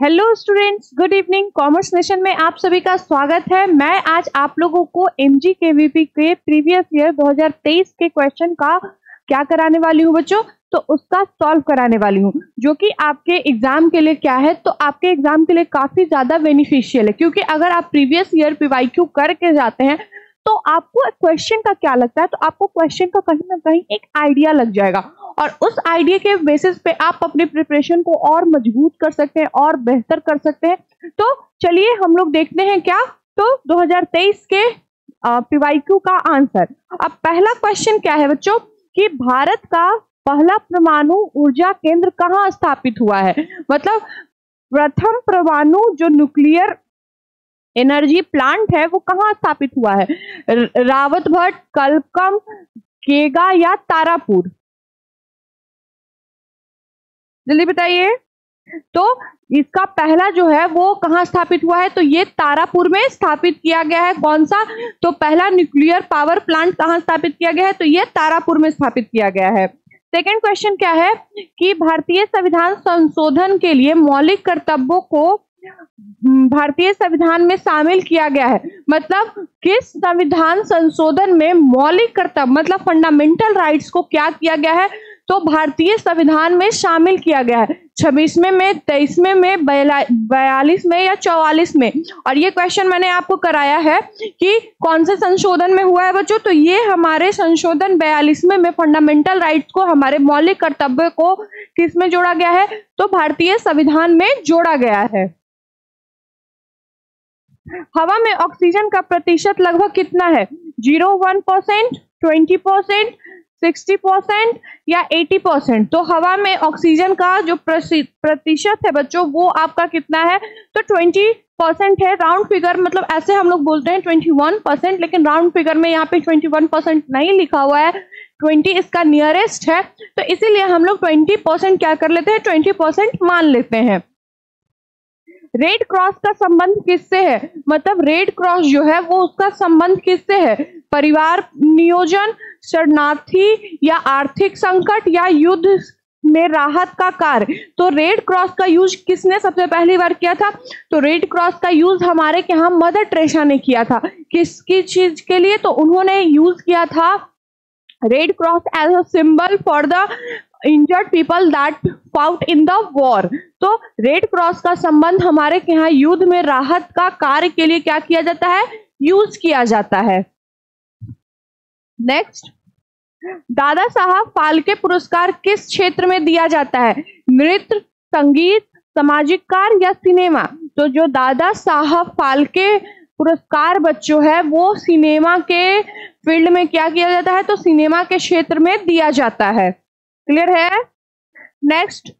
Hello students good evening commerce nation में आप सभी का स्वागत है। मैं आज आप लोगों को एम जी के के प्रीवियस ईयर 2023 के क्वेश्चन का क्या कराने वाली हूँ बच्चों? तो उसका सॉल्व कराने वाली हूँ। जो कि आपके एग्ज़ाम के लिए क्या है? तो आपके एग्ज़ाम के लिए काफ़ी ज़्यादा बेनिफिशियल है। क्योंकि अगर आप प्रीवियस ईयर पीवाईक्यू करके जाते हैं तो आपको क्वेश्चन का क्या लगता है? तो आपको क्वेश्चन का कहीं ना कहीं एक आइडिया लग जाएगा। और उस आइडिया के बेसिस पे आप अपने प्रिपरेशन को और मज़बूत कर सकते हैं, और बेहतर कर सकते हैं। तो चलिए हम लोग देखते हैं क्या? तो 2023 के पीवाईक्यू का आंसर अब पहला क्वेश्चन क्या है बच्चों? कि भारत का पहला परमाणु ऊर्जा केंद्र कहाँ स्थापित हुआ है? मतलब प्रथम परमाणु जो न्यूक्लियर एनर्जी प्लांट है, वो कहाँ स्थापित हुआ है? रावत भट्ट, कलकम, केगा या तारापुर? जल्दी बताइए। तो इसका पहला जो है, वो कहाँ स्थापित हुआ है? तो ये तारापुर में स्थापित किया गया है। कौन सा? तो पहला न्यूक्लियर पावर प्लांट कहाँ स्थापित किया गया है? तो ये तारापुर में स्थापित किया गया है। सेकेंड क्वेश्चन क्या है? कि भारतीय संविधान संशोधन के लिए मौलिक कर्तव्यों को भारतीय संविधान में शामिल किया गया है। मतलब किस संविधान संशोधन में मौलिक कर्तव्य मतलब फंडामेंटल राइट्स को क्या किया गया है? तो भारतीय संविधान में शामिल किया गया है। छब्बीसवें में, तेईसवें में बयालीस में या चौवालीस में और ये क्वेश्चन मैंने आपको कराया है कि कौन से संशोधन में हुआ है बच्चों? तो ये हमारे संशोधन बयालीसवें में फंडामेंटल राइट्स को, हमारे मौलिक कर्तव्य को किसमें जोड़ा गया है? तो भारतीय संविधान में जोड़ा गया है। हवा में ऑक्सीजन का प्रतिशत लगभग कितना है? Zero one percent twenty percent sixty percent या एटी परसेंट तो हवा में ऑक्सीजन का जो प्रतिशत है बच्चों, वो आपका कितना है? तो ट्वेंटी परसेंट है राउंड फिगर मतलब ऐसे हम लोग बोलते हैं ट्वेंटी वन परसेंट लेकिन राउंड फिगर में यहाँ पे ट्वेंटी वन परसेंट नहीं लिखा हुआ है। ट्वेंटी इसका नियरेस्ट है। तो इसीलिए हम लोग ट्वेंटी परसेंट क्या कर लेते हैं? ट्वेंटी परसेंट मान लेते हैं। रेड क्रॉस का संबंध किससे है? मतलब रेड क्रॉस जो है, वो उसका संबंध किससे है? परिवार नियोजन, शरणार्थी या आर्थिक संकट या युद्ध में राहत का कार्य? तो रेड क्रॉस का यूज़ किसने सबसे पहली बार किया था? तो रेड क्रॉस का यूज़ हमारे यहाँ मदर ट्रेशा ने किया था। किसकी चीज़ के लिए? तो उन्होंने यूज़ किया था red cross as a symbol for the injured people that fought in the war तो रेड क्रॉस का संबंध हमारे यहाँ युद्ध में राहत का कार्य के लिए क्या किया जाता है? यूज़ किया जाता है। नेक्स्ट दादा साहब फाल्के पुरस्कार किस क्षेत्र में दिया जाता है? नृत्य, संगीत, सामाजिक कार्य या सिनेमा? तो जो दादा साहब फाल्के पुरस्कार बच्चों है, वो सिनेमा के फ़ील्ड में क्या किया जाता है? तो सिनेमा के क्षेत्र में दिया जाता है। क्लियर है? नेक्स्ट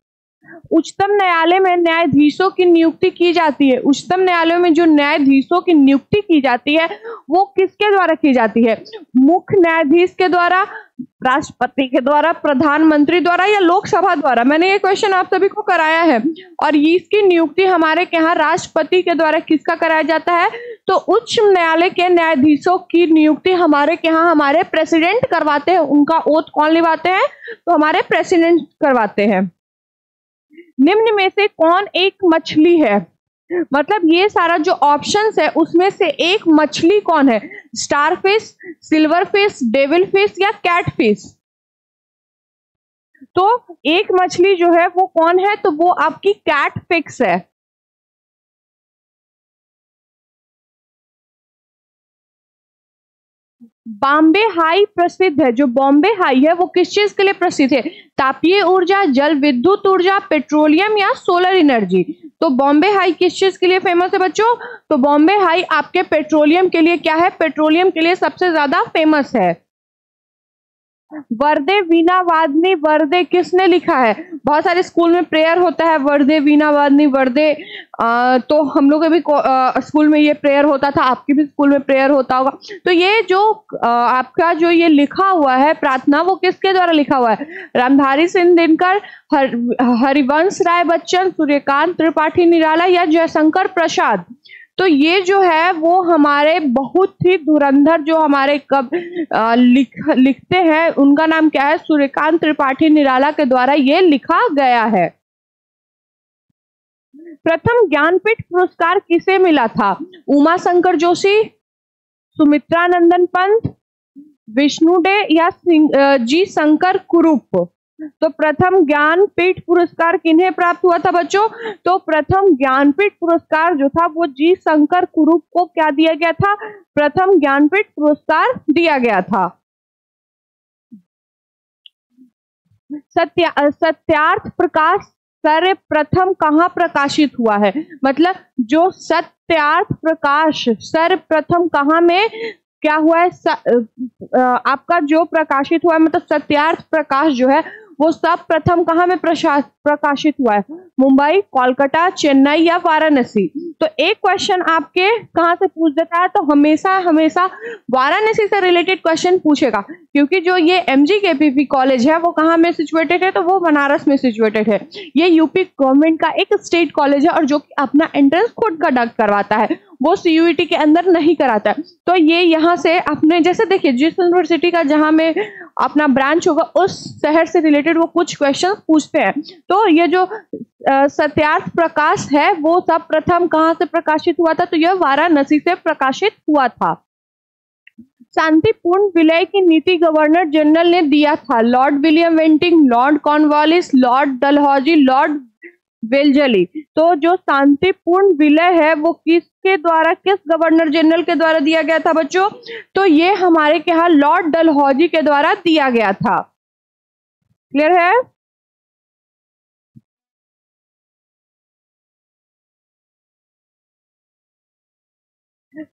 उच्चतम न्यायालय में न्यायाधीशों की नियुक्ति की जाती है। उच्चतम न्यायालय में जो न्यायाधीशों की नियुक्ति की जाती है, वो किसके द्वारा की जाती है? मुख्य न्यायाधीश के द्वारा, राष्ट्रपति के द्वारा, प्रधानमंत्री द्वारा या लोकसभा द्वारा? मैंने ये क्वेश्चन आप सभी को कराया है। और इसकी नियुक्ति हमारे यहाँ राष्ट्रपति के द्वारा किसका कराया जाता है? तो उच्च न्यायालय के न्यायाधीशों की नियुक्ति हमारे यहाँ हमारे प्रेसिडेंट करवाते हैं। उनका ओथ कौन लिवाते हैं? तो हमारे प्रेसिडेंट करवाते हैं। निम्न में से कौन एक मछली है? मतलब ये सारा जो ऑप्शंस है, उसमें से एक मछली कौन है? Star fish silver fish devil fish या कैट फ़िश तो एक मछली जो है वो कौन है? तो वो आपकी कैट फिक्स है। बॉम्बे हाई प्रसिद्ध है। जो बॉम्बे हाई है, वो किस चीज़ के लिए प्रसिद्ध है? तापीय ऊर्जा, जल विद्युत ऊर्जा, पेट्रोलियम या सोलर एनर्जी? तो बॉम्बे हाई किस चीज़ के लिए फ़ेमस है बच्चों? तो बॉम्बे हाई आपके पेट्रोलियम के लिए क्या है? पेट्रोलियम के लिए सबसे ज़्यादा फ़ेमस है। वर्दे वीणा वादनी वर्दे किसने लिखा है? बहुत सारे स्कूल में प्रेयर होता है वर्दे वीना वादनी वर्दे। आ, तो हम लोग भी स्कूल में ये प्रेयर होता था आपके भी स्कूल में प्रेयर होता होगा। तो ये जो आ, आपका जो ये लिखा हुआ है प्रार्थना वो किसके द्वारा लिखा हुआ है? रामधारी सिंह दिनकर हर, हरिवंश राय बच्चन सूर्यकांत त्रिपाठी निराला या जयशंकर प्रसाद? तो ये जो है वो हमारे बहुत ही धुरंधर जो हमारे कब आ, लिख लिखते हैं उनका नाम क्या है? सूर्यकांत त्रिपाठी निराला के द्वारा ये लिखा गया है। प्रथम ज्ञानपीठ पुरस्कार किसे मिला था? उमा शंकर जोशी सुमित्रा नंदन पंत विष्णुडे या जी शंकर कुरूप। तो प्रथम ज्ञानपीठ पुरस्कार किन्हें प्राप्त हुआ था बच्चों? तो प्रथम ज्ञानपीठ पुरस्कार जो था वो जी शंकर कुरूप को क्या दिया गया था? प्रथम ज्ञानपीठ पुरस्कार दिया गया था। सत्या सत्यार्थ प्रकाश सर्वप्रथम कहाँ प्रकाशित हुआ है? मतलब जो सत्यार्थ प्रकाश सर्वप्रथम कहाँ में क्या हुआ है? स, आपका जो प्रकाशित हुआ है मतलब सत्यार्थ प्रकाश जो है वो सब प्रथम कहाँ में प्रकाशित हुआ है? मुंबई, कोलकाता, चेन्नई या वाराणसी? तो एक क्वेश्चन आपके कहाँ से पूछ देता है? तो हमेशा हमेशा वाराणसी से रिलेटेड क्वेश्चन पूछेगा। क्योंकि जो ये एम जी कॉलेज है, वो कहाँ में सिचुएटेड है? तो वो बनारस में सिचुएटेड है। ये यूपी गवर्नमेंट का एक स्टेट कॉलेज है और जो कि अपना एंट्रेंस खुद कंडक्ट करवाता है। वो सी के अंदर नहीं कराता है। तो ये यहाँ से अपने, जैसे देखिए, जिस यूनिवर्सिटी का जहाँ में अपना ब्रांच होगा, उस शहर से रिलेटेड वो कुछ क्वेश्चन पूछते हैं। तो ये जो सत्यार्थ प्रकाश है, वो सब प्रथम कहाँ से प्रकाशित हुआ था? तो यह वाराणसी से प्रकाशित हुआ था। शांतिपूर्ण विलय की नीति गवर्नर जनरल ने दिया था। Lord William Bentinck, lord Cornwallis, lord Dalhousie, lord Wellesley तो जो शांतिपूर्ण विलय है, वो किसके द्वारा, किस गवर्नर जनरल के द्वारा दिया गया था बच्चों? तो ये हमारे यहाँ लॉर्ड डलहौजी के द्वारा दिया गया था। क्लियर है?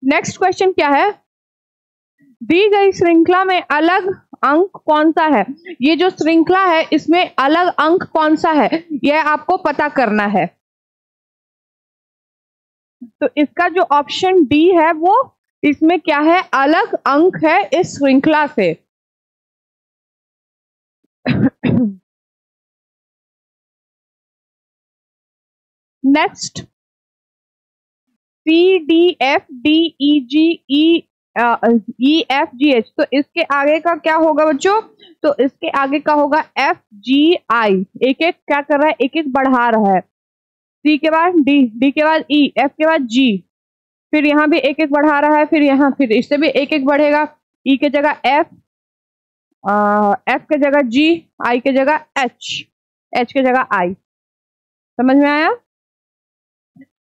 नेक्स्ट क्वेश्चन क्या है? दी गई श्रृंखला में अलग अंक कौन सा है? ये जो श्रृंखला है, इसमें अलग अंक कौन सा है? यह आपको पता करना है। तो इसका जो ऑप्शन डी है, वो इसमें क्या है? अलग अंक है इस श्रृंखला से। Next C D F D E G E E F G H तो इसके आगे का क्या होगा बच्चों? तो इसके आगे का होगा एफ़ जी आई एक एक क्या कर रहा है? एक एक बढ़ा रहा है। सी के बाद डी डी के बाद ई e, एफ़ के बाद जी फिर यहाँ भी एक एक बढ़ा रहा है फिर यहाँ फिर इससे भी एक एक बढ़ेगा। ई e के जगह एफ़ एफ़ के जगह जी आई के जगह एच एच के जगह आई समझ में आया?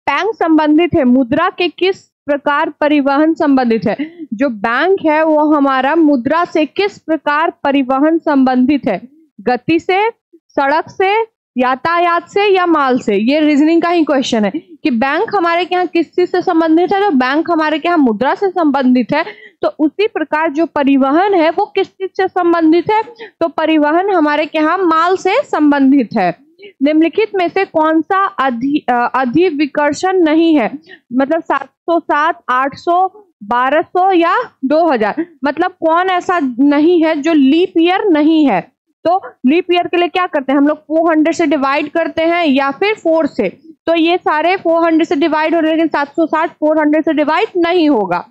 बैंक संबंधित है। मुद्रा के किस प्रकार परिवहन संबंधित है। जो बैंक है, वो हमारा मुद्रा से किस प्रकार परिवहन संबंधित है? गति से, सड़क से, यातायात से या माल से? ये रीजनिंग का ही क्वेश्चन है कि बैंक हमारे यहाँ किस चीज़ से संबंधित है? तो बैंक हमारे यहाँ मुद्रा से संबंधित है। तो उसी प्रकार जो परिवहन है, वो किस चीज़ से संबंधित है? तो परिवहन हमारे यहाँ माल से संबंधित है। निम्नलिखित में से कौन सा अधि अधिविकर्षण नहीं है? मतलब 707, 800, 1200 या 2000 मतलब कौन ऐसा नहीं है जो लीप ईयर नहीं है? तो लीप ईयर के लिए क्या करते हैं? हम लोग 400 से डिवाइड करते हैं या फिर 4 से। तो ये सारे 400 से डिवाइड हो रहे लेकिन 760 400 से डिवाइड नहीं होगा।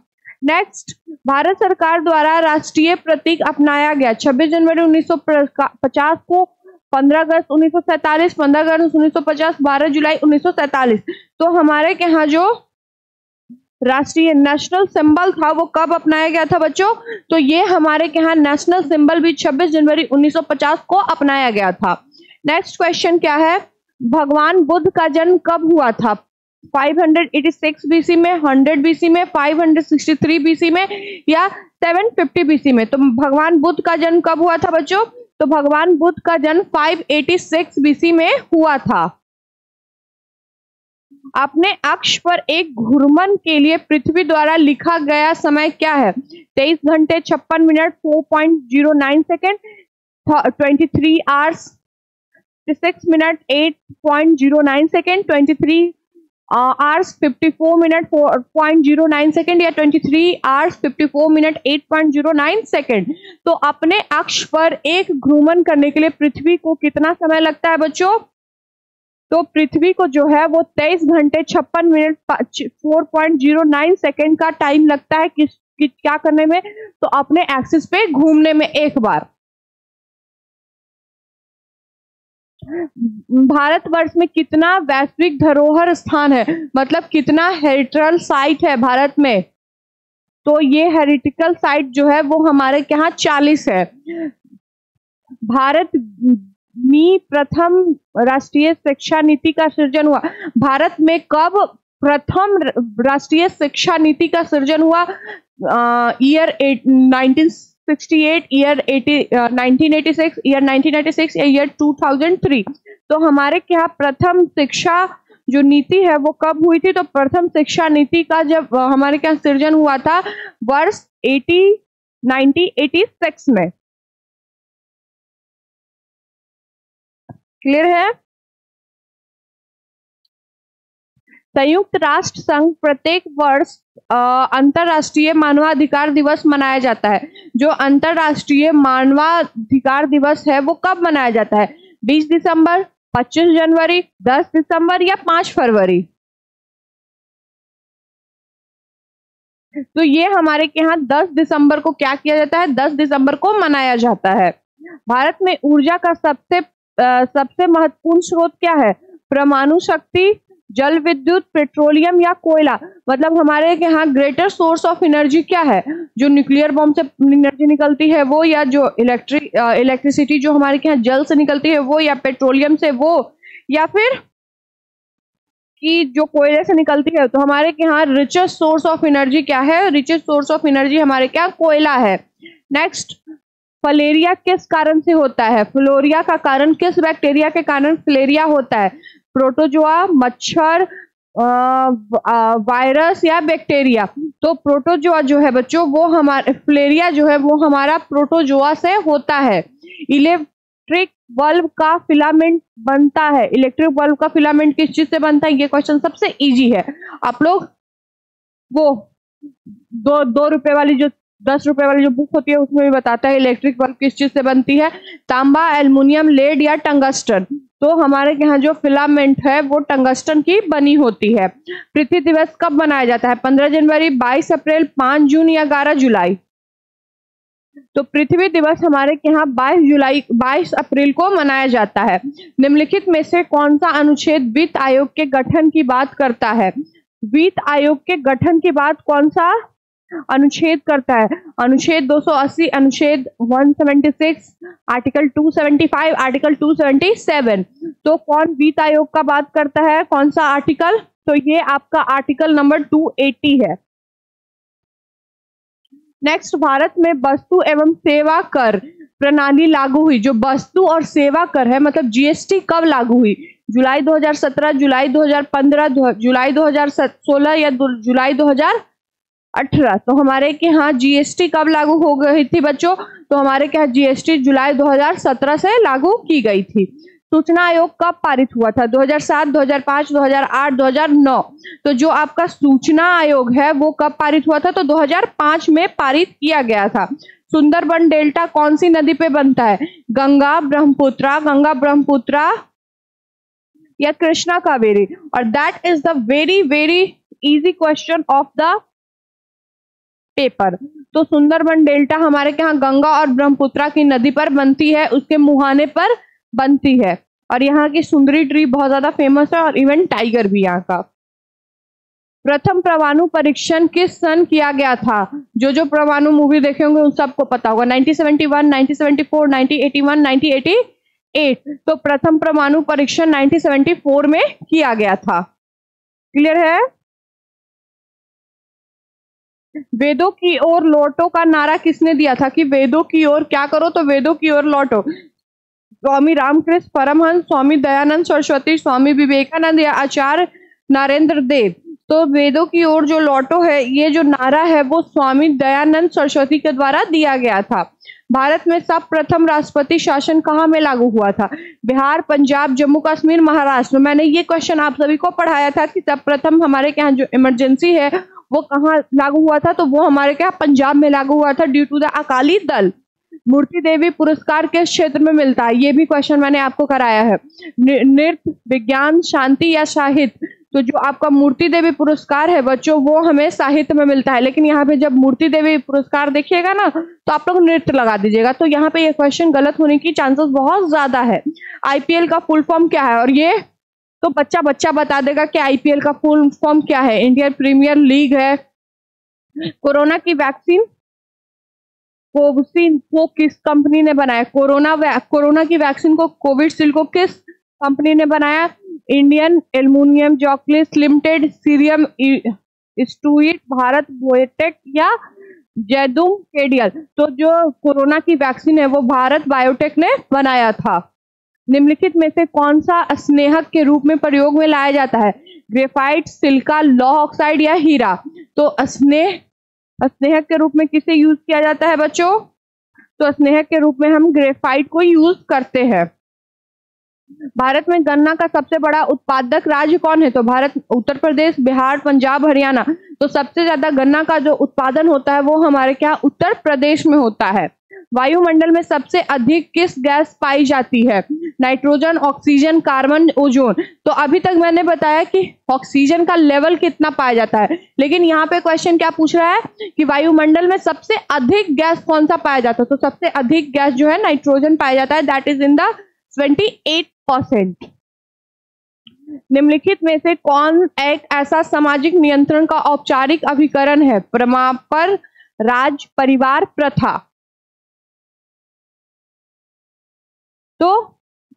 नेक्स्ट भारत सरकार द्वारा राष्ट्रीय प्रतीक अपनाया गया। 26 जनवरी 1950 को पंद्रह अगस्त उन्नीस सौ सैतालीस, पंद्रह अगस्त उन्नीस सौ पचास, बारह जुलाई उन्नीस सौ सैतालीस। तो हमारे यहाँ जो राष्ट्रीय नेशनल सिंबल था, वो कब अपनाया गया था बच्चों? तो ये हमारे यहाँ नेशनल सिंबल भी 26 जनवरी 1950 को अपनाया गया था। नेक्स्ट क्वेश्चन क्या है? भगवान बुद्ध का जन्म कब हुआ था? 586 बीसी में 100 बीसी में 563 बीसी में या 750 बीसी में? तो भगवान बुद्ध का जन्म कब हुआ था बच्चों? तो भगवान बुद्ध का जन्म 586 बीसी में हुआ था। अपने अक्ष पर एक घुरमन के लिए पृथ्वी द्वारा लिखा गया समय क्या है? तेईस घंटे छप्पन minute four point zero nine second twenty three hours six minute eight point zero nine second twenty three hours 54 minute 4.09 second या 23 आवर्स 54 मिनट 8.09 सेकेंड तो अपने अक्ष पर एक घूमन करने के लिए पृथ्वी को कितना समय लगता है बच्चों? तो पृथ्वी को जो है वो 23 घंटे छप्पन मिनट 4.09 सेकेंड का टाइम लगता है किस, किस क्या करने में? तो अपने एक्सिस पे घूमने में एक बार। भारतवर्ष में कितना वैश्विक धरोहर स्थान है? मतलब कितना हेरिटल साइट है भारत में? तो ये हेरिटिकल साइट जो है, वो हमारे यहाँ चालीस है। भारत मी प्रथम राष्ट्रीय शिक्षा नीति का सृजन हुआ। भारत में कब प्रथम राष्ट्रीय शिक्षा नीति का सृजन हुआ? ईयर नाइनटीन 68 ईयर 80 1986 ईयर 1996 या ईयर 2003 तो हमारे क्या प्रथम शिक्षा जो नीति है, वो कब हुई थी? तो प्रथम शिक्षा नीति का जब हमारे क्या सृजन हुआ था, वर्ष 80 1986 में। क्लियर है? संयुक्त राष्ट्र संघ प्रत्येक वर्ष अंतरराष्ट्रीय मानवाधिकार दिवस मनाया जाता है। जो अंतरराष्ट्रीय मानवाधिकार दिवस है वो कब मनाया जाता है? 20 दिसंबर 25 जनवरी 10 दिसंबर या 5 फरवरी? तो ये हमारे के यहाँ 10 दिसंबर को क्या किया जाता है? 10 दिसंबर को मनाया जाता है। भारत में ऊर्जा का सबसे आ, सबसे महत्वपूर्ण स्रोत क्या है? परमाणु शक्ति जल विद्युत, पेट्रोलियम या कोयला? मतलब हमारे यहाँ ग्रेटर सोर्स ऑफ़ एनर्जी क्या है? जो न्यूक्लियर बॉम्ब से एनर्जी निकलती है वो या जो इलेक्ट्रिक इलेक्ट्रिसिटी जो हमारे यहाँ जल से निकलती है वो या पेट्रोलियम से वो? या फिर कि जो कोयले से निकलती है तो हमारे यहाँ रिचेस्ट सोर्स ऑफ़ एनर्जी क्या है? रिचेस्ट सोर्स ऑफ़ एनर्जी हमारे क्या कोयला है। नेक्स्ट फलेरिया किस कारण से होता है? फ्लोरिया का कारण किस बैक्टीरिया के कारण फ्लेरिया होता है? प्रोटोजोआ, मच्छर वायरस या बैक्टीरिया। तो प्रोटोजोआ जो है बच्चों, वो हमारे, फ्लेरिया जो है, वो हमारा प्रोटोजोआ से होता है। इलेक्ट्रिक बल्ब का फिलामेंट बनता है। इलेक्ट्रिक बल्ब का फिलामेंट किस चीज़ से बनता है? ये क्वेश्चन सबसे इजी है। आप लोग वो दो दो रुपए वाली जो, दस रुपए वाली जो बुक होती है, उसमें भी बताता है इलेक्ट्रिक बल्ब किस चीज़ से बनती है। तांबा, एल्युमिनियम, लेड या टंगस्टन। तो हमारे यहाँ जो फिलामेंट है, वो टंगस्टन की बनी होती है। पृथ्वी दिवस कब मनाया जाता है? पंद्रह जनवरी, बाईस अप्रैल, पाँच जून या ग्यारह जुलाई? तो पृथ्वी दिवस हमारे यहाँ 22 जुलाई 22 अप्रैल को मनाया जाता है। निम्नलिखित में से कौन सा अनुच्छेद वित्त आयोग के गठन की बात करता है? वित्त आयोग के गठन की बात कौन सा अनुच्छेद करता है। अनुच्छेद 280 अनुच्छेद 176 आर्टिकल 275 आर्टिकल 277 तो कौन वित्त आयोग का बात करता है? कौन सा आर्टिकल तो ये आपका आर्टिकल नंबर 280 है। नेक्स्ट भारत में वस्तु एवं सेवा कर प्रणाली लागू हुई। जो वस्तु और सेवा कर है मतलब जीएसटी कब लागू हुई? जुलाई 2017 जुलाई 2015 जुलाई 2016 या जुलाई 2000 अठारह। तो हमारे के यहाँ जीएसटी कब लागू हो गई थी बच्चों? तो हमारे के यहाँ जीएसटी जुलाई 2017 से लागू की गई थी। सूचना आयोग कब पारित हुआ था? 2007, 2005, 2008, 2009 तो जो आपका सूचना आयोग है वो कब पारित हुआ था? तो 2005 में पारित किया गया था। सुंदरबन डेल्टा कौन सी नदी पे बनता है? गंगा ब्रह्मपुत्रा गंगा ब्रह्मपुत्रा या कृष्णा कावेरी। और that is the very very easy question of the paper. तो सुंदरबन डेल्टा हमारे यहाँ गंगा और ब्रह्मपुत्रा की नदी पर बनती है उसके मुहाने पर बनती है। और यहाँ की सुंदरी ट्री बहुत ज़्यादा फ़ेमस है और इवन टाइगर भी यहाँ का। प्रथम परमाणु परीक्षण किस सन किया गया था? जो जो परमाणु मूवी देखे होंगे उन सबको पता होगा। 1971, 1974, 1981, 1988 तो प्रथम परमाणु परीक्षण 1974 में किया गया था। क्लियर है? वेदों की ओर लौटो का नारा किसने दिया था कि वेदों की ओर क्या करो तो वेदों की ओर लौटो? स्वामी रामकृष्ण परमहंस, स्वामी दयानंद, सरस्वती, स्वामी विवेकानंद या आचार्य नरेंद्र देव। तो वेदों की ओर जो लौटो है, ये जो नारा है, वो स्वामी दयानंद, सरस्वती के द्वारा दिया गया था। भारत में सब प्रथम राष्ट्रपति शासन कहाँ में लागू हुआ था? बिहार, पंजाब, जम्मू, कश्मीर, महाराष्ट्र। मैंने ये क्वेश्चन आप सभी को पढ़ाया था कि सब प्रथम हमारे यहाँ जो इमरजेंसी है वो कहाँ लागू हुआ था तो वो हमारे क्या पंजाब में लागू हुआ था due to the Akali Dal. मूर्ति देवी पुरस्कार किस क्षेत्र में मिलता है? ये भी क्वेश्चन मैंने आपको कराया है। नृत्य, विज्ञान, शांति या साहित्य? तो जो आपका मूर्ति देवी पुरस्कार है, बच्चों, वो हमें साहित्य में मिलता है। लेकिन यहाँ पे जब मूर्ति देवी पुरस्कार देखिएगा ना तो आप लोग नृत्य लगा दीजिएगा। तो यहाँ पे ये क्वेश्चन गलत होने की चांसेस बहुत ज़्यादा है। आईपीएल का फुल फॉर्म क्या है? और ये तो बच्चा बच्चा बता देगा कि आईपीएल का फुल फॉर्म क्या है? इंडियन प्रीमियर लीग है। कोरोना की वैक्सीन कोवैक्सीन को किस कंपनी ने बनाया? कोरोना कोरोना की वैक्सीन को कोविडशील्ड को किस कंपनी ने बनाया? Indian immunologicals limited serum institute Bharat biotech या जैदुम केडियल तो जो कोरोना की वैक्सीन है, वो भारत बायोटेक ने बनाया था। निम्नलिखित में से कौन सा स्नेहक के रूप में प्रयोग में लाया जाता है? ग्रेफाइट, सिल्का लॉ ऑक्साइड या हीरा? तो स्नेह, स्नेहक के रूप में किसे यूज़ किया जाता है बच्चों? तो स्नेहक के रूप में हम ग्रेफाइट को यूज़ करते हैं। भारत में गन्ना का सबसे बड़ा उत्पादक राज्य कौन है? तो भारत, उत्तर प्रदेश, बिहार, पंजाब, हरियाणा। तो सबसे ज़्यादा गन्ना का जो उत्पादन होता है वो हमारे क्या उत्तर प्रदेश में होता है? वायुमंडल में सबसे अधिक किस गैस पाई जाती है? Nitrogen, oxygen, carbon, ozone. तो अभी तक मैंने बताया कि ऑक्सीजन का लेवल कितना पाया जाता है। लेकिन यहाँ पे क्वेश्चन क्या पूछ रहा है कि वायुमंडल में सबसे अधिक गैस कौन सा पाया जाता है? तो सबसे अधिक गैस जो है नाइट्रोजन पाया जाता है। That is in the twenty eight percent निम्नलिखित में से कौन एक ऐसा सामाजिक नियंत्रण का औपचारिक अभिकरण है? प्रमापर राज परिवार प्रथा। तो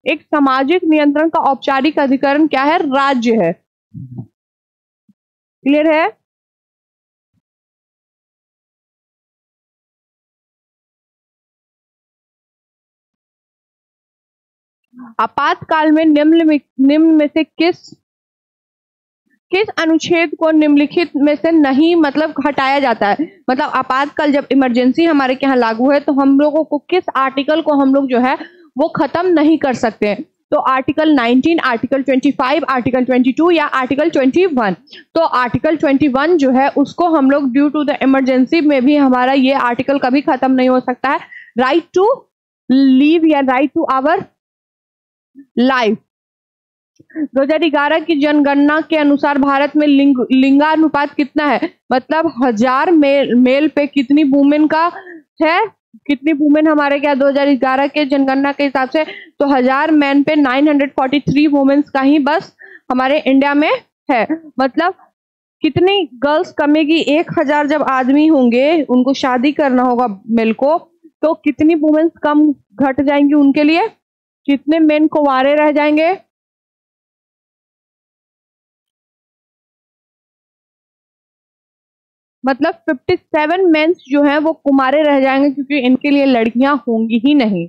एक सामाजिक नियंत्रण का औपचारिक अधिकरण क्या है? राज्य है। क्लियर है? आपातकाल में निम्न निम्न में से किस किस अनुच्छेद को निम्नलिखित में से नहीं मतलब हटाया जाता है? मतलब आपातकाल जब इमरजेंसी हमारे यहाँ लागू है तो हम लोगों को किस आर्टिकल को हम लोग जो है वो खत्म नहीं कर सकते। तो आर्टिकल 19, आर्टिकल 25, आर्टिकल 22 या आर्टिकल 21 तो आर्टिकल 21 जो है उसको हम लोग ड्यू टू द इमरजेंसी में भी हमारा ये आर्टिकल कभी खत्म नहीं हो सकता है। राइट टू लीव या राइट टू आवर लाइफ 2011 की जनगणना के अनुसार भारत में लिंग लिंगानुपात कितना है? मतलब हज़ार मेल मेल पे कितनी वुमेन का है? कितनी वुमेन हमारे क्या 2011 के जनगणना के हिसाब से? तो हज़ार मैन पे 943 वुमेन्स का ही बस हमारे इंडिया में है। मतलब कितनी गर्ल्स कमेगी? एक हज़ार जब आदमी होंगे, उनको शादी करना होगा मेल को तो कितनी वुमेन्स कम घट जाएँगी उनके लिए? कितने मेन कुंवारे रह जाएँगे मतलब 57 मेंस जो हैं वो कुमारे रह जाएँगे क्योंकि इनके लिए लड़कियाँ होंगी ही नहीं।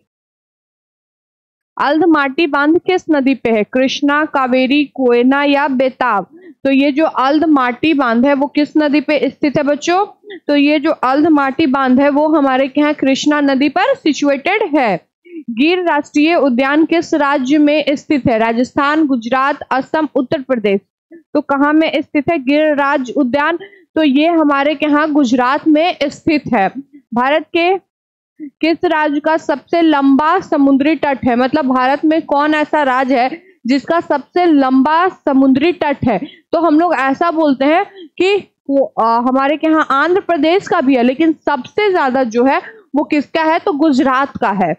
अल्ध माटी बाँध किस नदी पे है? कृष्णा, कावेरी, कोयना या बेताब? तो ये जो अल्ध माटी बाँध है वो किस नदी पे स्थित है बच्चों? तो ये जो अल्ध माटी बाँध है वो हमारे यहाँ कृष्णा नदी पर सिचुएटेड है। गिर राष्ट्रीय उद्यान किस राज्य में स्थित है? राजस्थान, गुजरात, असम, उत्तर प्रदेश। तो कहाँ में स्थित है? गिर राज्य उद्यान। तो ये हमारे यहाँ गुजरात में स्थित है। भारत के किस राज्य का सबसे लंबा समुद्री तट है? मतलब भारत में कौन ऐसा राज्य है जिसका सबसे लंबा समुद्री तट है? तो हम लोग ऐसा बोलते हैं कि आ, हमारे यहाँ आंध्र प्रदेश का भी है लेकिन सबसे ज़्यादा जो है वो किसका है? तो गुजरात का है।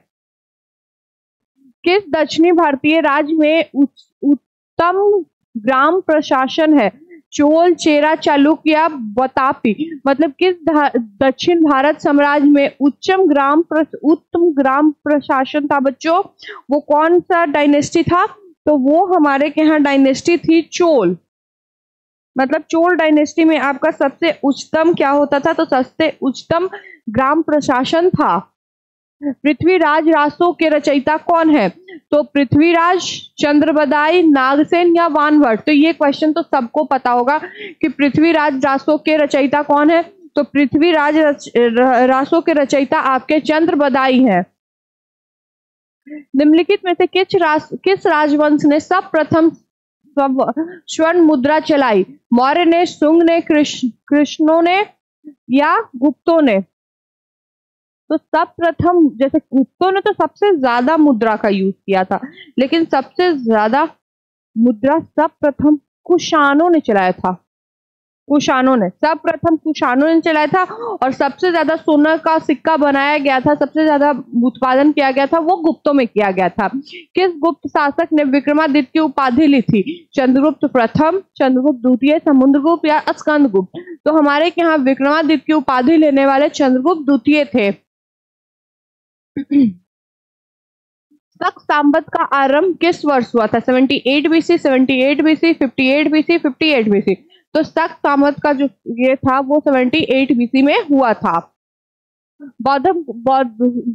किस दक्षिणी भारतीय राज्य में उत्तम ग्राम प्रशासन है? चोल, चेरा चालुक या बतापी। मतलब किस दक्षिण भारत साम्राज्य में उच्चम ग्राम उत्तम ग्राम प्रशासन था बच्चों? वो कौन सा डायनेस्टी था? तो वो हमारे के यहाँ डायनेस्टी थी चोल। मतलब चोल डायनेस्टी में आपका सबसे उच्चतम क्या होता था? तो सबसे उच्चतम ग्राम प्रशासन था। पृथ्वीराज रासो के रचयिता कौन है? तो पृथ्वीराज, चंद्रबदाई, नागसेन या वानवट? तो ये क्वेश्चन तो सबको पता होगा कि पृथ्वीराज रासो के रचयिता कौन है? तो पृथ्वीराज रासो के रचयिता आपके चंद्रबदाई है। निम्नलिखित में से किस राज किस राजवंश ने सब प्रथम स्वर्ण मुद्रा चलाई? मौर्य ने, सुंग ने, कृष्ण, कृष्णों ने या गुप्तों ने? तो सब प्रथम जैसे गुप्तों ने तो सबसे ज़्यादा मुद्रा का यूज़ किया था, लेकिन सबसे ज़्यादा मुद्रा सब प्रथम कुशानों ने चलाया था। कुशानों ने सब प्रथम कुशानों ने चलाया था और सबसे ज़्यादा सोना का सिक्का बनाया गया था, सबसे ज़्यादा उत्पादन किया गया था, वो गुप्तों में किया गया था। किस गुप्त शासक ने विक्रमादित्य की उपाधि ली थी? चंद्रगुप्त प्रथम, चंद्रगुप्त द्वितीय, समुद्रगुप्त या स्कंदगुप्त। तो हमारे यहाँ विक्रमादित्य की उपाधि लेने वाले चंद्रगुप्त द्वितीय थे। शक सांबत का आरंभ किस वर्ष हुआ था? 78 बीसी 78 बीसी 58 बीसी 58 बीसी तो शक सांबत का जो ये था, वो 78 बीसी में हुआ था। गौतम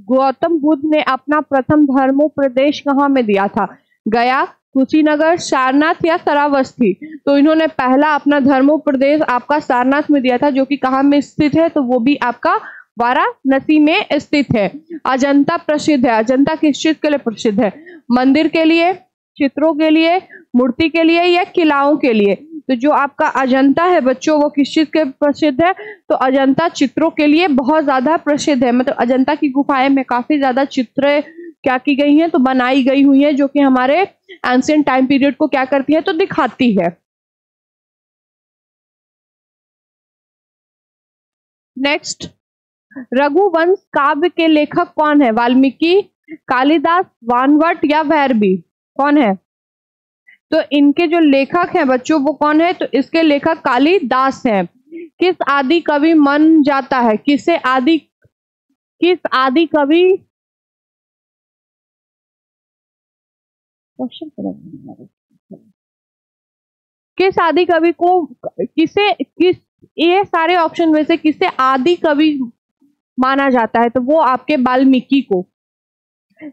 गौतम बुद्ध ने अपना प्रथम धर्मोपदेश कहाँ में दिया था? गया, कुशीनगर, सारनाथ या सरावस्थी? तो इन्होंने पहला अपना धर्मोपदेश आपका सारनाथ में दिया था, जो कि कहाँ में स्थित है? तो वो भी आपका वाराणसी में स्थित है। अजंता प्रसिद्ध है। अजंता किस चीज़ के लिए प्रसिद्ध है? मंदिर के लिए, चित्रों के लिए, मूर्ति के लिए या किलाओं के लिए? तो जो आपका अजंता है बच्चों, वो किस चीज़ के प्रसिद्ध है? तो अजंता चित्रों के लिए बहुत ज़्यादा प्रसिद्ध है। मतलब अजंता की गुफाएँ में काफ़ी ज़्यादा चित्र क्या की गई हैं? तो बनाई गई हुई हैं, जो कि हमारे एंशियंट टाइम पीरियड को क्या करती है? तो दिखाती है। नेक्स्ट रघुवंश काव्य के लेखक कौन है? वाल्मीकि, कालिदास, वानवट या भैरवी? कौन है? तो इनके जो लेखक हैं बच्चों, वो कौन है? तो इसके लेखक कालिदास हैं। किस आदि कवि मन जाता है? किसे आदि, किस आदि कवि? किस आदि कवि को, किसे, किस, ये सारे ऑप्शन में से किसे आदि कवि माना जाता है तो वो आपके वाल्मीकि को।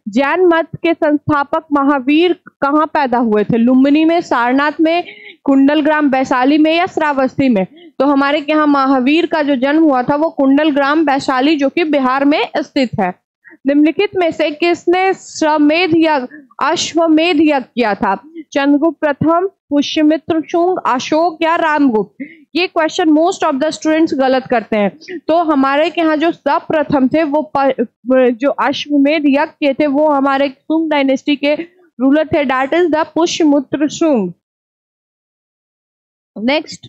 जैन मत के संस्थापक महावीर कहाँ पैदा हुए थे? लुम्बिनी में, सारनाथ में कुंडल ग्राम वैशाली में या श्रावस्ती में? तो हमारे यहाँ महावीर का जो जन्म हुआ था, वो कुंडल ग्राम वैशाली, जो कि बिहार में स्थित है। निम्नलिखित में से किसने श्रमेध या अश्वमेध यज्ञ किया था? चंद्रगुप्त प्रथम, पुष्यमित्र शुंग, अशोक या रामगुप्त? ये question most of the students गलत करते हैं। तो हमारे यहाँ जो सब प्रथम थे, वो जो अश्वमेध यज्ञ के थे, वो हमारे सुंग डायनेस्टी के रूलर थे। That is the Pushyamitra Shunga. Next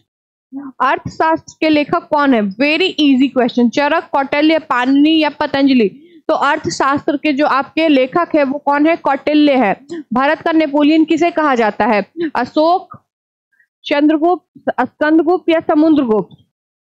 Arthashastra के लेखक कौन है? Very easy question Charak, Kautilya, Panini या पतंजलि? तो अर्थशास्त्र के जो आपके लेखक है, वो कौन है? कौटिल्य है। भारत का नेपोलियन किसे कहा जाता है? अशोक चंद्रगुप्त, स्कंदगुप्त या समुद्रगुप्त?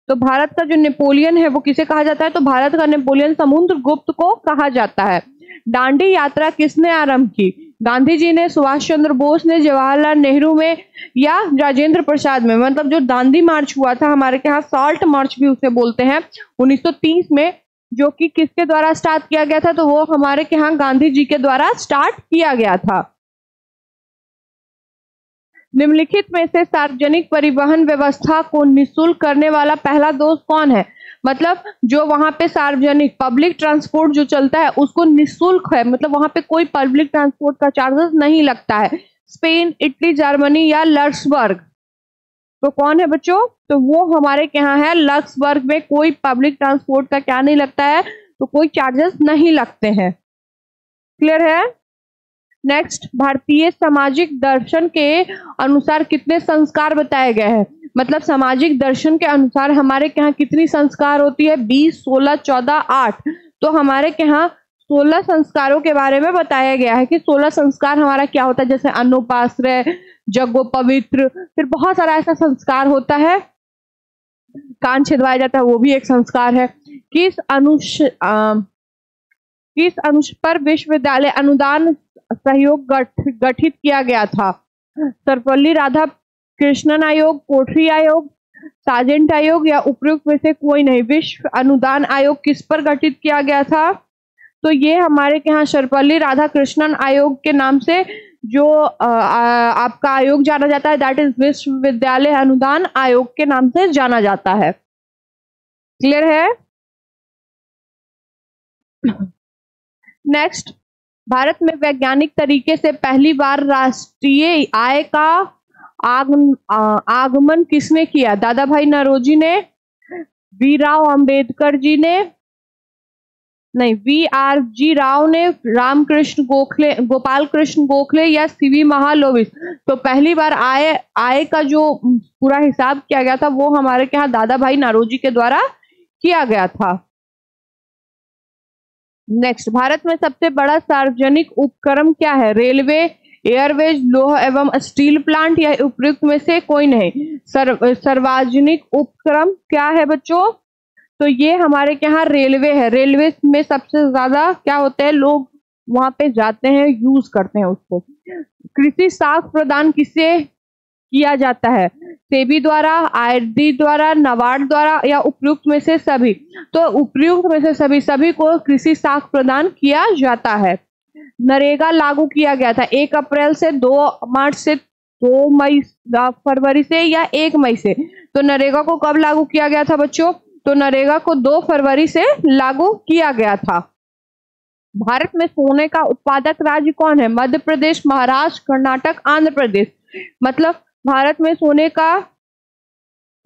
तो भारत का जो नेपोलियन है, वो किसे कहा जाता है? तो भारत का नेपोलियन समुद्रगुप्त को कहा जाता है। दांडी यात्रा किसने आरंभ की? गांधी जी ने सुभाष चंद्र बोस ने, जवाहरलाल नेहरू में या राजेंद्र प्रसाद में? मतलब जो दांडी मार्च हुआ था, हमारे यहाँ सॉल्ट मार्च भी उसे बोलते हैं 1930 में, जो कि किसके द्वारा स्टार्ट किया गया था? तो वो हमारे यहाँ गांधी जी के द्वारा स्टार्ट किया गया था। निम्नलिखित में से सार्वजनिक परिवहन व्यवस्था को निशुल्क करने वाला पहला दोष कौन है? मतलब जो वहाँ पे सार्वजनिक पब्लिक ट्रांसपोर्ट जो चलता है, उसको निशुल्क है। मतलब वहाँ पे कोई पब्लिक ट्रांसपोर्ट का चार्जेस नहीं लगता है। स्पेन, इटली, जर्मनी या लक्सबर्ग तो कौन है बच्चों? तो वो हमारे यहाँ है। लक्सबर्ग में कोई पब्लिक ट्रांसपोर्ट का क्या नहीं लगता है? तो कोई चार्जेस नहीं लगते हैं। क्लियर है? नेक्स्ट भारतीय सामाजिक दर्शन के अनुसार कितने संस्कार बताए गए हैं? मतलब सामाजिक दर्शन के अनुसार हमारे यहाँ कितनी संस्कार होती है? बीस, सोलह, चौदह, आठ। तो हमारे यहाँ सोलह संस्कारों के बारे में बताया गया है कि सोलह संस्कार हमारा क्या होता है? जैसे अनुपाश्रय, जगो पवित्र, फिर बहुत सारा ऐसा संस्कार होता है। कान छिदवाया जाता है, वो भी एक संस्कार है। किस अनुष किस अनुष पर विश्वविद्यालय अनुदान सहयोग गठ, गठित किया गया था। सर्वपल्ली राधा कृष्णन आयोग कोठरी आयोग साजेंट आयोग या उपयुक्त में से कोई नहीं। विश्व अनुदान आयोग किस पर गठित किया गया था? तो ये हमारे यहाँ सर्वपल्ली राधा कृष्णन आयोग के नाम से जो आ, आ, आपका आयोग जाना जाता है दैट इज़ विश्वविद्यालय अनुदान आयोग के नाम से जाना जाता है। क्लियर है? नेक्स्ट भारत में वैज्ञानिक तरीके से पहली बार राष्ट्रीय आय का आग, आगमन किसने किया? दादा भाई नरोजी ने वी राव अंबेडकर जी ने नहीं वी आर जी राव ने रामकृष्ण गोखले गोपाल कृष्ण गोखले या सीवी महालोविस। तो पहली बार आय आय का जो पूरा हिसाब किया गया था वो हमारे यहाँ दादा भाई नारोजी के द्वारा किया गया था। नेक्स्ट भारत में सबसे बड़ा सार्वजनिक उपक्रम क्या है? रेलवे, एयरवेज, लोह एवं स्टील प्लांट, या उपयुक्त में से कोई नहीं? सर्व, सार्वजनिक उपक्रम क्या है बच्चों? तो ये हमारे यहाँ रेलवे है। रेलवे में सबसे ज़्यादा क्या होते हैं? लोग वहाँ पे जाते हैं, यूज़ करते हैं उसको। कृषि साख प्रदान किसे किया जाता है। सेबी द्वारा आरडी द्वारा नबार्ड द्वारा या उपयुक्त में से सभी। तो उपयुक्त में से सभी सभी को कृषि साख प्रदान किया जाता है। नरेगा लागू किया गया था। एक अप्रैल से दो मार्च से दो मई फरवरी से या एक मई से। तो नरेगा को कब लागू किया गया था बच्चों? तो नरेगा को दो फरवरी से लागू किया गया था। भारत में सोने का उत्पादक राज्य कौन है? मध्य प्रदेश, महाराष्ट्र, कर्नाटक, आंध्र प्रदेश। मतलब भारत में सोने का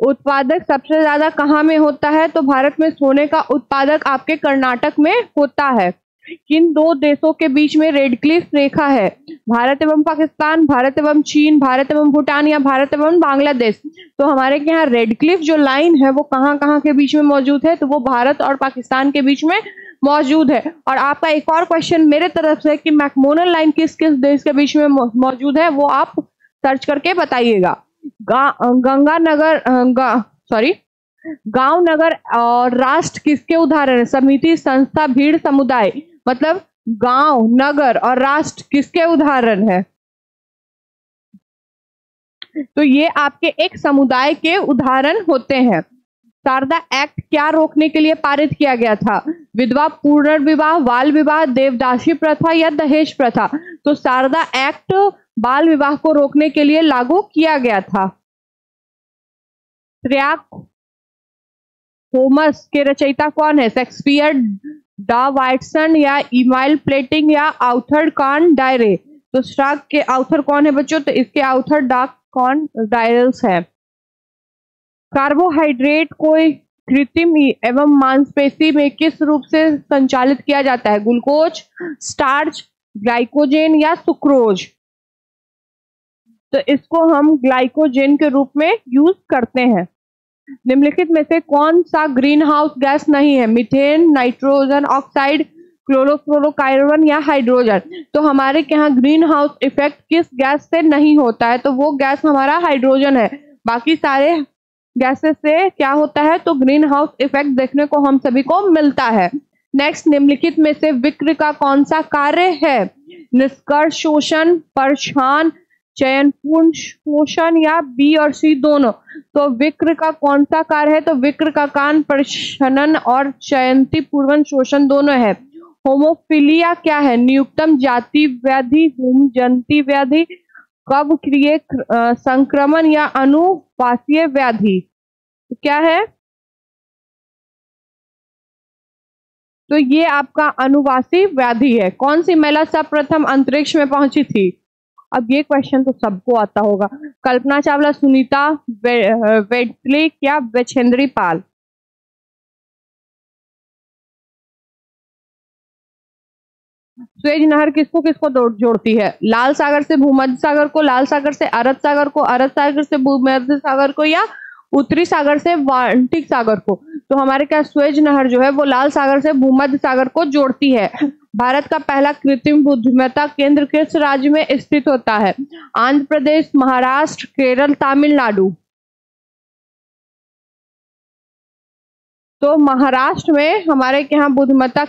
उत्पादक सबसे ज़्यादा कहाँ में होता है? तो भारत में सोने का उत्पादक आपके कर्नाटक में होता है। किन दो देशों के बीच में रेड क्लिफ रेखा है? भारत एवं पाकिस्तान, भारत एवं चीन, भारत एवं भूटान या भारत एवं बांग्लादेश? तो हमारे यहाँ रेड क्लिफ जो लाइन है, वो कहाँ कहाँ के बीच में मौजूद है? तो वो भारत और पाकिस्तान के बीच में मौजूद है। और आपका एक और क्वेश्चन मेरे तरफ़ से कि मैकमोनल लाइन किस किस देश के बीच में, मौजूद है? वो आप सर्च करके बताइएगा। गंगा नगर सॉरी गाँव नगर और राष्ट्र किसके उदाहरण है? समिति, संस्था, भीड़, समुदाय। मतलब गाँव, नगर और राष्ट्र किसके उदाहरण है? तो ये आपके एक समुदाय के उदाहरण होते हैं। शारदा एक्ट क्या रोकने के लिए पारित किया गया था? विधवा पुनर्विवाह बाल विवाह, देवदासी प्रथा या दहेज प्रथा? तो शारदा एक्ट बाल विवाह को रोकने के लिए लागू किया गया था। होमस के रचयिता कौन है? शेक्सपियर, डा वाइटसन या इमाइल प्लेटिंग या आउथर कॉन डायरे? तो स्टाक के आउथर कौन है बच्चों? तो इसके आउथर डाक कॉन डायरल्स है? कार्बोहाइड्रेट को कृत्रिम एवं मांसपेशी में किस रूप से संचालित किया जाता है? ग्लूकोज, स्टार्च, ग्लाइकोजेन या सुक्रोज? तो इसको हम ग्लाइकोजेन के रूप में यूज़ करते हैं। निम्नलिखित में से कौन सा ग्रीन हाउस गैस नहीं है? मिथेन नाइट्रोजन ऑक्साइड क्लोरोफ्लोरोकार्बन या हाइड्रोजन तो हमारे यहाँ ग्रीन हाउस इफ़ेक्ट किस गैस से नहीं होता है? तो वो गैस हमारा हाइड्रोजन है। बाकी सारे गैसेस से क्या होता है? तो ग्रीन हाउस इफ़ेक्ट देखने को हम सभी को मिलता है। नेक्स्ट निम्नलिखित में से विक्र का कौन सा कार्य है? निष्कर्ष शोषण परछान चयनपूर्ण शोषण या बी और सी दोनों। तो विक्र का कौन सा कार्य है? तो विक्र का कान प्रशनन और चयंती पूर्वन शोषण दोनों है। होमोफिलिया क्या है? नियुक्तम जाति व्याधि, होम जंती व्याधि कब क्रिय संक्रमण या अनुपासीय व्याधि। तो क्या है? तो ये आपका अनुवासी व्याधि है। कौन सी महिला सब प्रथम अंतरिक्ष में पहुँची थी? अब ये क्वेश्चन तो सबको आता होगा। कल्पना चावला, सुनीता वेटली क्या वेछेंद्री पाल? स्वेज नहर किसको किसको जोड़ती है? लाल सागर से भूमध्य सागर को, लाल सागर से अरब सागर को, अरब सागर से भूमध्य सागर को या उत्तरी सागर से वाल्टिक सागर को? तो हमारे क्या स्वेज नहर जो है, वो लाल सागर से भूमध्य सागर को जोड़ती है। भारत का पहला कृत्रिम बुद्धिमत्ता केंद्र किस राज्य में स्थित होता है? आंध्र प्रदेश, महाराष्ट्र, केरल, तमिलनाडु। तो महाराष्ट्र में हमारे यहाँ बुद्धिमत्ता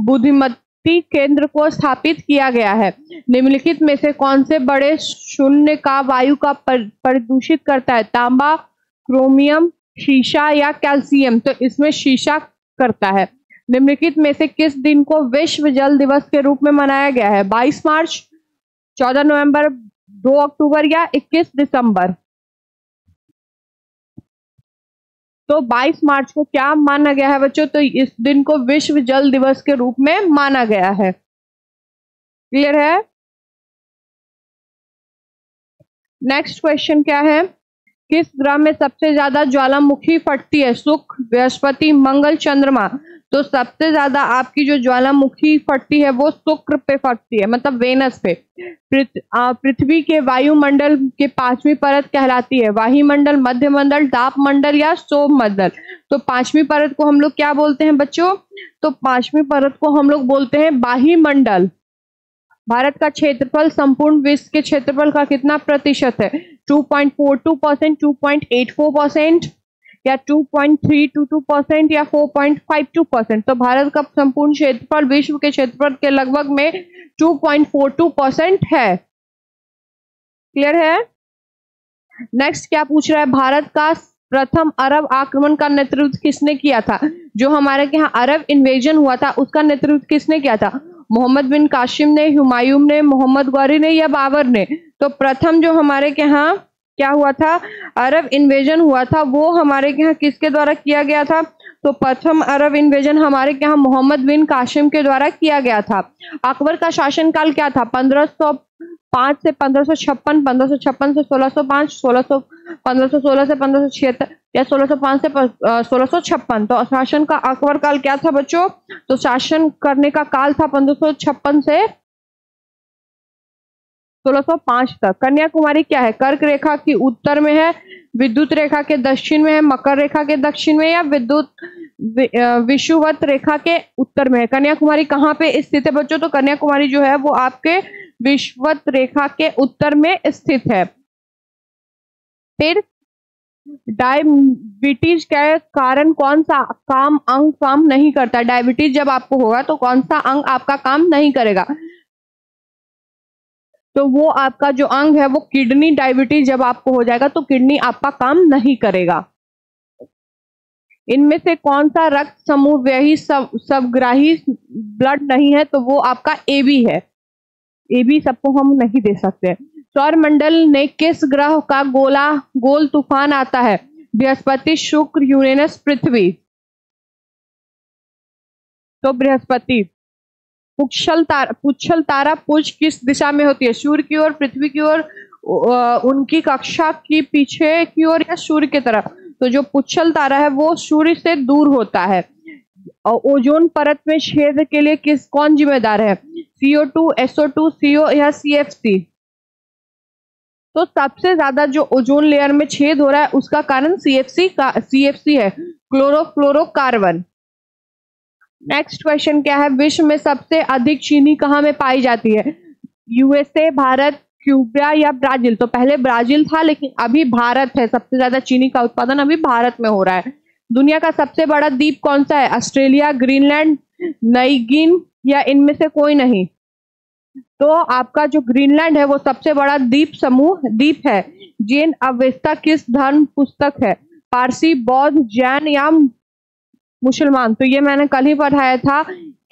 बुद्धिमती केंद्र को स्थापित किया गया है। निम्नलिखित में से कौन से बड़े शून्य का वायु का प्रदूषित करता है? तांबा, क्रोमियम, शीशा या कैल्शियम? तो इसमें शीशा करता है। निम्नलिखित में से किस दिन को विश्व जल दिवस के रूप में मनाया गया है? 22 मार्च 14 नवंबर 2 अक्टूबर या 21 दिसंबर? तो 22 मार्च को क्या माना गया है बच्चों? तो इस दिन को विश्व जल दिवस के रूप में माना गया है। क्लियर है? नेक्स्ट क्वेश्चन क्या है? किस ग्रह में सबसे ज़्यादा ज्वालामुखी फटती है? सुख बृहस्पति, मंगल, चंद्रमा। तो सबसे ज़्यादा आपकी जो ज्वालामुखी फटती है, वो शुक्र पे फटती है मतलब वेनस पे। पृथ्वी के वायुमंडल के पांचवी परत कहलाती है। वायुमंडल मध्य मंडल ताप मंडल या सोम मंडल तो पांचवी परत को हम लोग क्या बोलते हैं बच्चों? तो पांचवी परत को हम लोग बोलते हैं बाही मंडल भारत का क्षेत्रफल संपूर्ण विश्व के क्षेत्रफल का कितना प्रतिशत है? 2.42 percent two point eight four percent या 2.322 परसेंट या 4.52 परसेंट तो भारत का संपूर्ण क्षेत्रफल विश्व के क्षेत्रफल के लगभग में 2.42 परसेंट है। क्लियर है? नेक्स्ट क्या पूछ रहा है? भारत का प्रथम अरब आक्रमण का नेतृत्व किसने किया था? जो हमारे यहाँ अरब इन्वेजन हुआ था, उसका नेतृत्व किसने किया था? मोहम्मद बिन काशिम ने, हुमायूं ने, मोहम्मद गौरी ने या बाबर ने? तो प्रथम जो हमारे यहाँ क्या हुआ था? अरब इन्वेजन हुआ था। वो हमारे यहाँ किसके द्वारा किया गया था? तो प्रथम अरब इन्वेजन हमारे यहाँ मोहम्मद बिन काशिम के द्वारा किया गया था। अकबर का शासनकाल क्या था? पंद्रह सौ पाँच से पंद्रह सौ छप्पन, पंद्रह सौ छप्पन से सोलह सौ पाँच, सोलह सौ, पंद्रह सौ सोलह से पंद्रह सौ छिहत्तर या सोलह सौ पाँच से सोलह सौ छप्पन। तो शासन का अकबर काल क्या था बच्चों? तो शासन करने का काल था पंद्रह सौ छप्पन से 1605 तक। कन्याकुमारी क्या है? कर्क रेखा की उत्तर में है, विद्युत रेखा के दक्षिण में है, मकर रेखा के दक्षिण में या विद्युत विषुवत रेखा के उत्तर में है। कन्याकुमारी कहाँ पे स्थित है बच्चों? तो कन्याकुमारी जो है वो आपके विश्वत रेखा के उत्तर में स्थित है। फिर, डायबिटीज़ के कारण कौन सा काम अंग काम नहीं करता? डायबिटीज़ जब आपको होगा तो कौन सा अंग आपका काम नहीं करेगा? तो वो आपका जो अंग है, वो किडनी डायबिटीज़ जब आपको हो जाएगा तो किडनी आपका काम नहीं करेगा। इनमें से कौन सा रक्त समूह व्यही सब, सबग्राही ब्लड नहीं है तो वो आपका ए बी है। ए बी सबको हम नहीं दे सकते। सौर मंडल ने किस ग्रह का गोला, गोल तूफ़ान आता है? बृहस्पति, शुक्र, यूरेनस, पृथ्वी। तो बृहस्पति। पुच्छल तारा पुच्छल तारा पुछ किस दिशा में होती है? सूर्य की ओर, पृथ्वी की ओर उनकी कक्षा की पीछे की ओर या सूर्य की तरफ़? तो जो पुच्छल तारा है, वो सूर्य से दूर होता है। और ओजोन परत में छेद के लिए किस, कौन जिम्मेदार है? CO two SO two CO या सी तो सबसे ज़्यादा जो ओजोन लेयर में छेद हो रहा है, उसका कारण सीएफसी का सीएफसी है। क्लोरोफ्लोरोकार्बन नेक्स्ट क्वेश्चन क्या है? विश्व में सबसे अधिक चीनी कहाँ में पाई जाती है? यूएसए भारत क्यूबा या ब्राज़ील तो पहले ब्राज़ील था, लेकिन अभी भारत है। सबसे ज़्यादा चीनी का उत्पादन अभी भारत में हो रहा है। दुनिया का सबसे बड़ा द्वीप कौन सा है? ऑस्ट्रेलिया, ग्रीनलैंड, नईगिन या इनमें से कोई नहीं? तो आपका जो ग्रीनलैंड है, वो सबसे बड़ा द्वीप समूह, द्वीप है। जैन अवस्था किस धर्म पुस्तक है? पारसी, बौद्ध, जैन या मुसलमान। तो ये मैंने कल ही पढ़ाया था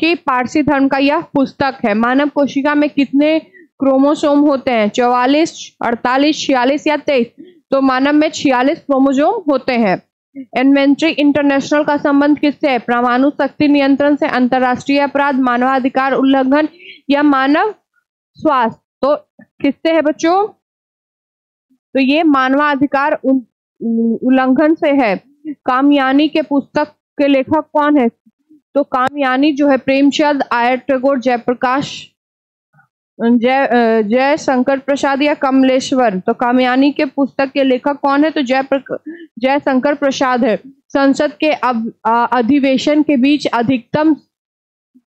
कि पारसी धर्म का यह पुस्तक है। मानव कोशिका में कितने क्रोमोसोम होते हैं? चौवालीस, अड़तालीस, छियालीस या तेईस? तो मानव में छियालीस क्रोमोसोम होते हैं। इन्वेंट्री इंटरनेशनल का संबंध किससे है? परमाणु शक्ति नियंत्रण से अंतरराष्ट्रीय अपराध, मानवाधिकार उल्लंघन या मानव स्वास्थ्य? तो किससे है बच्चों? तो ये मानवाधिकार उल्लंघन से है। कामयानी के पुस्तक के लेखक कौन है? तो कामयानी जो है, प्रेमचंद, आयर टैगोर, जयप्रकाश, जय जय शंकर प्रसाद या कमलेश्वर? तो कामयानी के पुस्तक के लेखक कौन है? तो जय जय शंकर प्रसाद है। संसद के अब अधिवेशन के बीच अधिकतम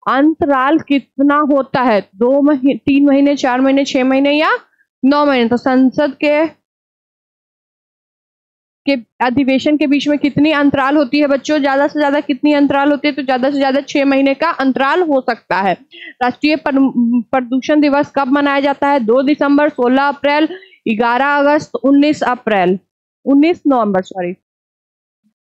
अंतराल कितना होता है? दो महीने तीन महीने, चार महीने, छह महीने या नौ महीने? तो संसद के के अधिवेशन के बीच में कितनी अंतराल होती है बच्चों? ज़्यादा से ज़्यादा कितनी अंतराल होती है? तो ज़्यादा से ज़्यादा छह महीने का अंतराल हो सकता है। राष्ट्रीय प्रदूषण दिवस कब मनाया जाता है? दो दिसंबर, सोलह अप्रैल, ग्यारह अगस्त, उन्नीस अप्रैल। उन्नीस नवंबर सॉरी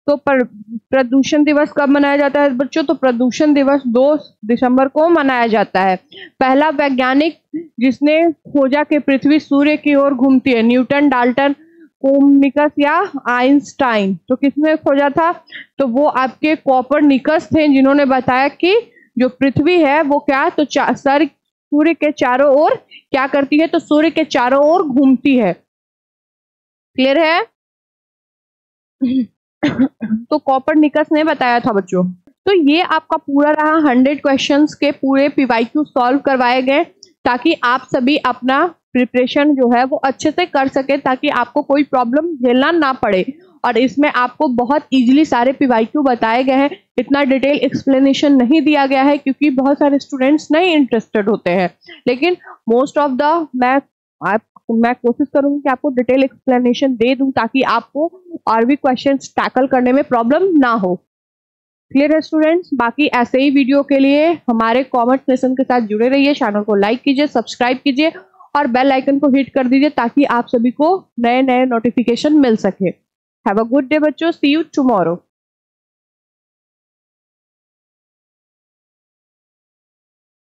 तो प्रदूषण दिवस कब मनाया जाता है बच्चों? तो प्रदूषण दिवस दो दिसंबर को मनाया जाता है। पहला वैज्ञानिक जिसने खोजा कि पृथ्वी सूर्य की ओर घूमती है, न्यूटन, डाल्टन कोमनिकस या आइंस्टाइन तो किसने खोजा था? तो वो आपके कॉपर निकस थे, जिन्होंने बताया कि जो पृथ्वी है, वो क्या तो सर, सूर्य के चारों ओर क्या करती है? तो सूर्य के चारों ओर घूमती है। क्लियर है? तो कॉपर निकस ने बताया था बच्चों। तो ये आपका पूरा रहा, हंड्रेड क्वेश्चंस के पूरे पीवाईक्यू सॉल्व करवाए गए, ताकि आप सभी अपना प्रिपरेशन जो है वो अच्छे से कर सके ताकि आपको कोई प्रॉब्लम झेलना ना पड़े। और इसमें आपको बहुत इजीली सारे पीवाईक्यू बताए गए हैं। इतना डिटेल एक्सप्लेनेशन नहीं दिया गया है क्योंकि बहुत सारे स्टूडेंट्स नहीं इंटरेस्टेड होते हैं। लेकिन मोस्ट ऑफ़ द मैं आप, मैं कोशिश करूँगी कि आपको डिटेल एक्सप्लेनेशन दे दूँ ताकि आपको और भी क्वेश्चन टैकल करने में प्रॉब्लम ना हो। क्लियर है स्टूडेंट्स बाकी ऐसे ही वीडियो के लिए हमारे कॉमेंट सेशन के साथ जुड़े रहिए। चैनल को लाइक कीजिए सब्सक्राइब कीजिए और बेल आइकन को हिट कर दीजिए ताकि आप सभी को नए नए नोटिफिकेशन मिल सके। हैव अ गुड डे बच्चों. सी यू टुमारो